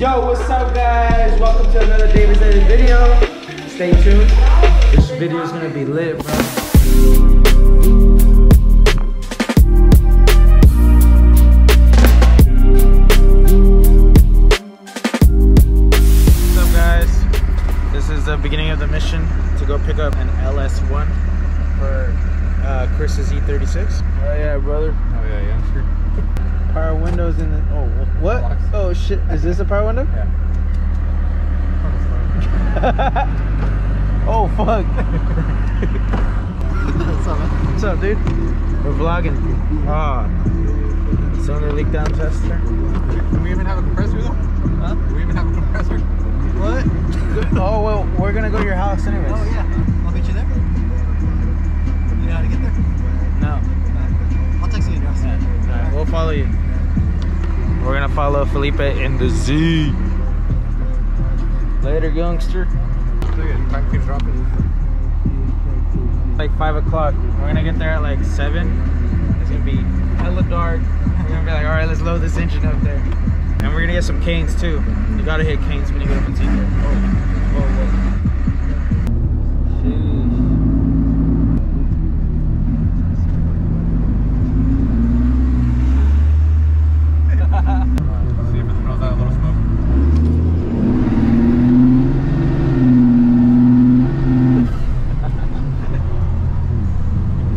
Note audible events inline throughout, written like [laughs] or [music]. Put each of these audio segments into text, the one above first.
Yo, what's up guys? Welcome to another Davidz Daily video. Stay tuned. This video is gonna be lit, bro. What's up guys? This is the beginning of the mission to go pick up an LS1 for uh, Chris's E36. Oh yeah, brother. Oh yeah, yeah, sure. Power windows in the. Oh, what? Locks. Oh shit! Is this a power window? Yeah. [laughs] oh fuck! What's up, man? What's up, dude? We're vlogging. Ah, cylinder leak down tester. Do we even have a compressor though? Huh? Do we even have a compressor? What? [laughs] oh well, we're gonna go to your house anyways. Oh yeah. Follow Felipe in the Z. Later, youngster. Like five o'clock. We're gonna get there at like seven. It's gonna be hella dark. We're gonna be like, all right, let's load this engine up there. And we're gonna get some canes too. You gotta hit canes when you go to Manteca. Oh, whoa, whoa. Sheesh. See if it throws out a little smoke.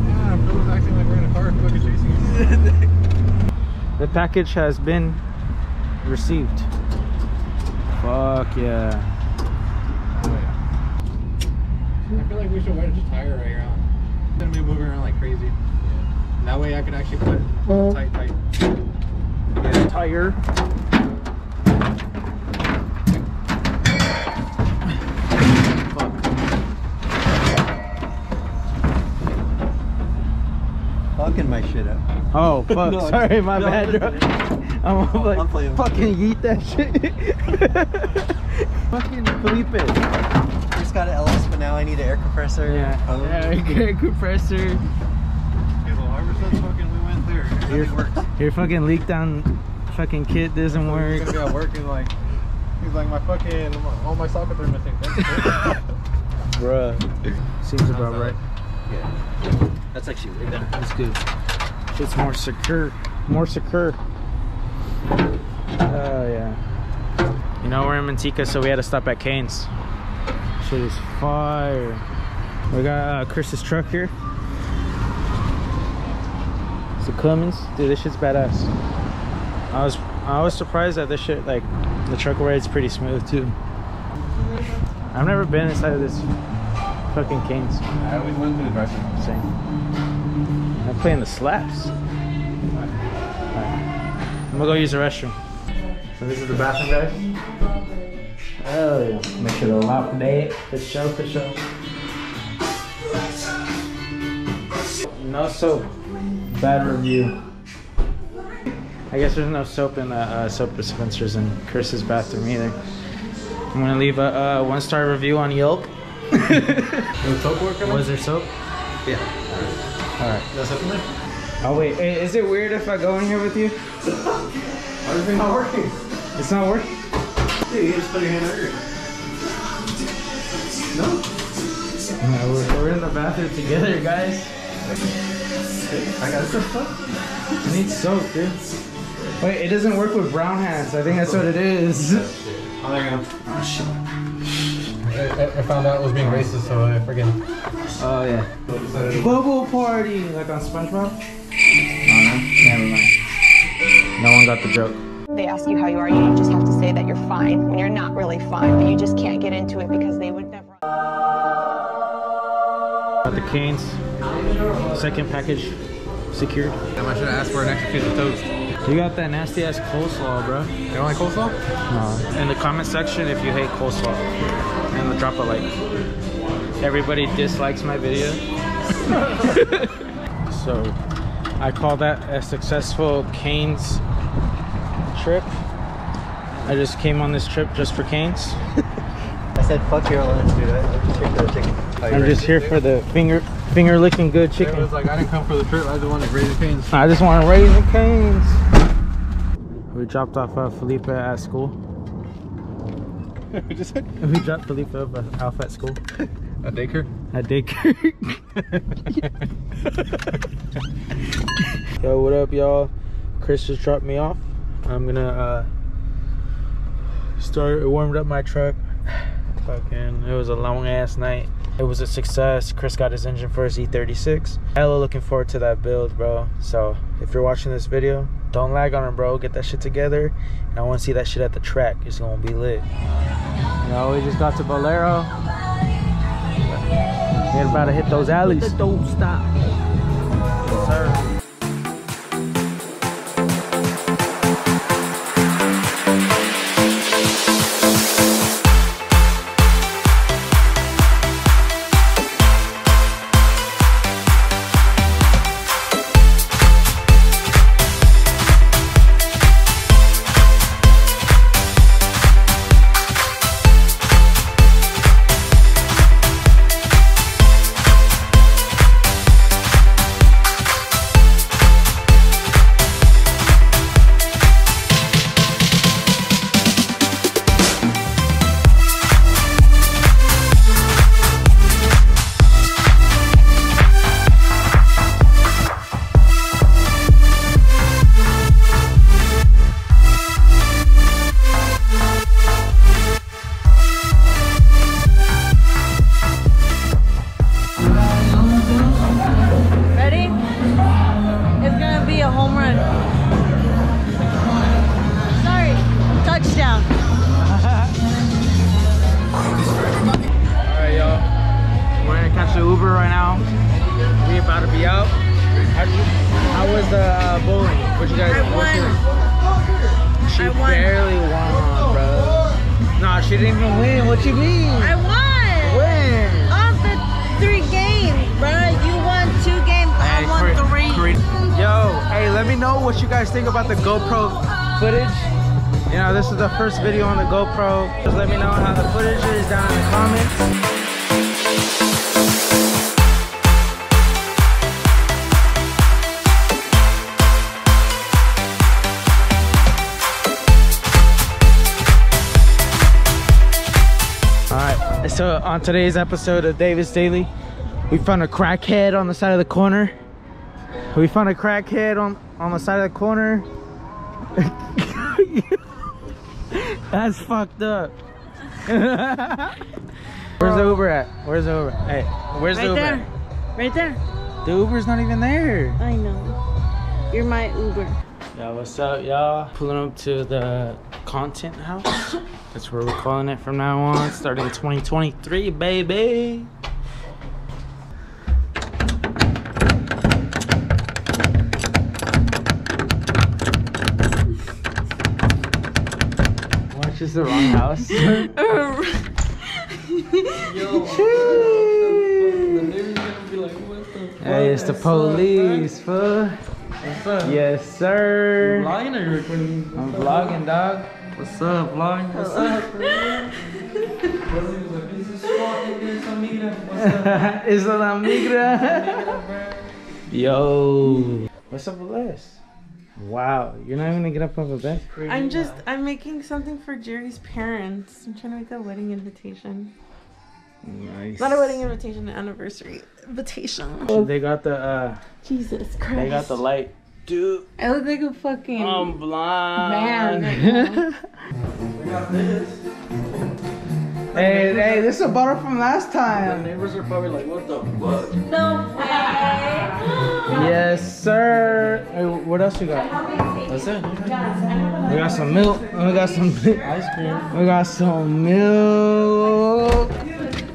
Yeah, Phil's acting like we're in a car fucking chasing you. The package has been received. Fuck yeah. Oh, yeah. I feel like we should wear just tire right around. It's gonna be moving around like crazy. And that way I can actually put it tight, tight. Yeah, tire. fucking my shit up. Oh [laughs] fuck! No, Sorry, my no, bad. bro. [laughs] I'm like I'm playing. fucking yeet that shit. [laughs] fucking Felipe. Just got an LS, but now I need an air compressor. Yeah. hose. Yeah, good compressor. Okay, well, whoever says fucking we went there. Your, works. your fucking leak down fucking kit doesn't He's work. gonna be at work and like, he's like, my fucking, all my sockets are missing. Bruh. Seems about right. Yeah. That's actually way better. That's good. It's more secure. More secure. Oh yeah. You know we're in Manteca, so we had to stop at Canes. Shit is fire. We got uh, Chris's truck here. It's a Cummins. Dude, this shit's badass. I was I was surprised that this shit like the truck ride's pretty smooth too. I've never been inside of this fucking Canes. I always went to the drive Same. I'm playing the slaps. Alright. I'm gonna go use the restroom. So this is the bathroom, guys. Oh yeah. Make sure to lock that. For sure, for sure. No soap. Bad review. I guess there's no soap in the uh, soap dispensers in Chris's bathroom either. I'm gonna leave a uh, one star review on Yelp. No soap working? Was there soap? Yeah. Alright. That's something like, Oh wait, hey, is it weird if I go in here with you? why is it not working? It's not working. Dude, you just put your hand under it. No, we're, we're in the bathroom together, guys. I got some soap. I need soap, dude. Wait, it doesn't work with brown hands. I think that's what it is. Oh, there you go. Oh, shit. I, I found out it was being racist, so I freaking. Oh yeah. Bubble party, like on SpongeBob. Oh no, never mind. No one got the joke. They ask you how you are, you just have to say that you're fine when you're not really fine, but you just can't get into it because they would never. Got the canes. Second package secured. Damn, I should have asked for an extra piece of toast. You got that nasty ass coleslaw, bro. You don't like coleslaw? Uh, in the comment section if you hate coleslaw and drop a like everybody dislikes my video. [laughs] So i call that a successful canes trip. I just came on this trip just for canes. [laughs] I said, fuck your lunch, dude. I- I'm just here for the chicken. Oh, you i'm just here for the finger finger licking good It chicken. was like, I didn't come for the trip, I just wanted Raising Canes. i just want to raise the canes. We dropped off uh, felipe at school [laughs] Just a We dropped Felipe off at school. [laughs] At daycare. At daycare. Yo, what up, y'all? Chris just dropped me off. I'm gonna uh, start warmed up my truck. Fucking, it was a long ass night. It was a success. Chris got his engine for his E36. Hella looking forward to that build, bro. So if you're watching this video, don't lag on him, bro. Get that shit together. And I want to see that shit at the track. It's gonna be lit. Yo, we just got to Valero. We're about to hit those alleys. Don't stop. Yes, sir. Right now. We about to be out. How, how was the uh, bowling? What you guys? I won. your- She I won. barely won, bro. Nah, she didn't even win. What you mean? I won. win. Of the three games, bro. You won two games. I won three. Cor- Yo, hey, let me know what you guys think about the GoPro footage. You know, this is the first video on the GoPro. Just let me know how the footage is down in the comments. So on today's episode of Davidz Daily, we found a crackhead on the side of the corner. We found a crackhead on, on the side of the corner. [laughs] That's fucked up. [laughs] Where's the Uber at? Where's the Uber? Hey, where's the Right Uber there. at? Right there. The Uber's not even there. I know. You're my Uber. Yo, what's up, y'all? Pulling up to the content house. That's where we're calling it from now on, starting 2023, baby. Watch this the wrong house. [laughs] Hey, it's the police, fool. Yes, sir. Vlogging or recording? I'm vlogging, dog. What's up, vlog? What's up? es la migra. Yo. What's up with this? Wow, you're not even gonna get up off a bed? I'm just I'm making something for Jerry's parents. I'm trying to make a wedding invitation. Nice. Not a wedding invitation, an anniversary invitation. They got the uh Jesus Christ. they got the light. Dude, I look like a fucking I'm blind. man [laughs] right now. hey, hey, this is a bottle from last time. Neighbors are probably like, what the fuck? No way. Yes, sir. Hey, what else you got? That's it. We got some milk. We got some. [laughs] Ice cream. We got some milk.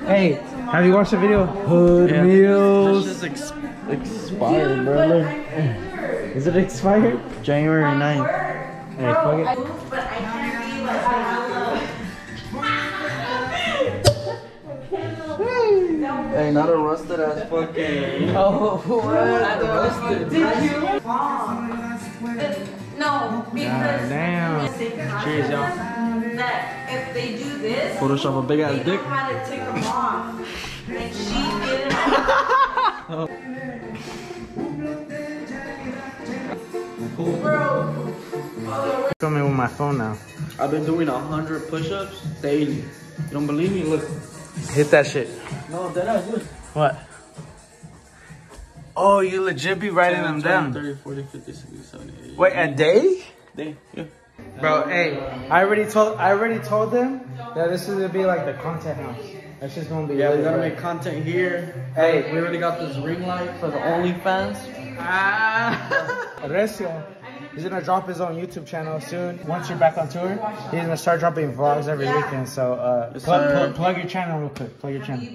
Hey, have you watched the video? Hood This meals. is ex- expired, brother. Is it expired? January 9th. Hey, fuck it. Hey, not a rusted ass fucking. Oh, what? No, because damn. Cheers, y'all. that if they do this, Photoshop a big ass they dick. know how to take them off. And she did it. Bro, Filming with my phone now. I've been doing a hundred push-ups daily. You don't believe me? Look. Hit that shit. No, that I look. What? Oh, you legit be writing them 20, down. 30, 40, 50, 60, 70, 80. Wait, a day? Day, yeah. Bro, hey, I already told I already told them that this is gonna be like the content house. That's just gonna be Yeah, we lit, gotta make content here. Hey. We already got this ring light for the OnlyFans. Ah. [laughs] Recio. He's gonna drop his own YouTube channel soon. Once you're back on tour, he's gonna start dropping vlogs every weekend. So uh, Yes, plug, plug, plug your channel real quick. Plug your channel.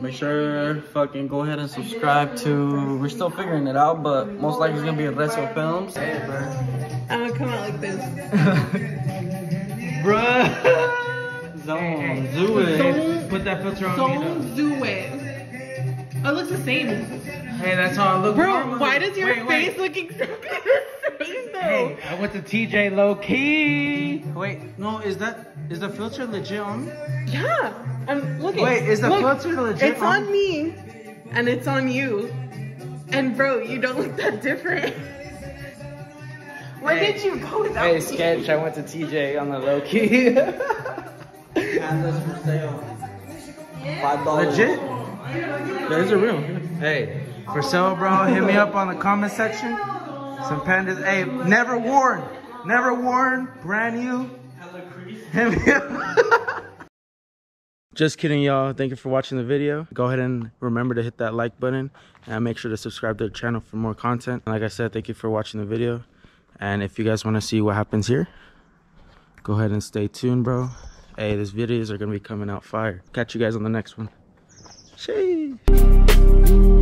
Make sure fucking go ahead and subscribe to. We're still figuring it out, but most likely it's gonna be a Resto Films. I'm gonna come out like this. [laughs] Bruh. Zone, do it. Put that filter on Don't do it. Oh, it looks the same. Hey, that's how I look. Bro, normally. why does your Wait, wait. face look exactly the same though? Hey, I went to TJ low key. Wait, no, is that is the filter legit on? Yeah. I'm looking. Wait, is the Look, filter legit It's on? on me, and it's on you. And bro, you don't look that different. Where Hey. did you go without Hey, me? sketch. I went to TJ on the low key. And this for sale. Five dollars. legit. These are real. Hey, for sale, bro. Hit me up on the comment section. Some pandas. Hey, never worn, never worn, brand new. [laughs] Just kidding, y'all. Thank you for watching the video. Go ahead and remember to hit that like button and make sure to subscribe to the channel for more content. And like I said, thank you for watching the video. And if you guys want to see what happens here, go ahead and stay tuned, bro. Hey, these videos are going to be coming out fire. Catch you guys on the next one. Cheio.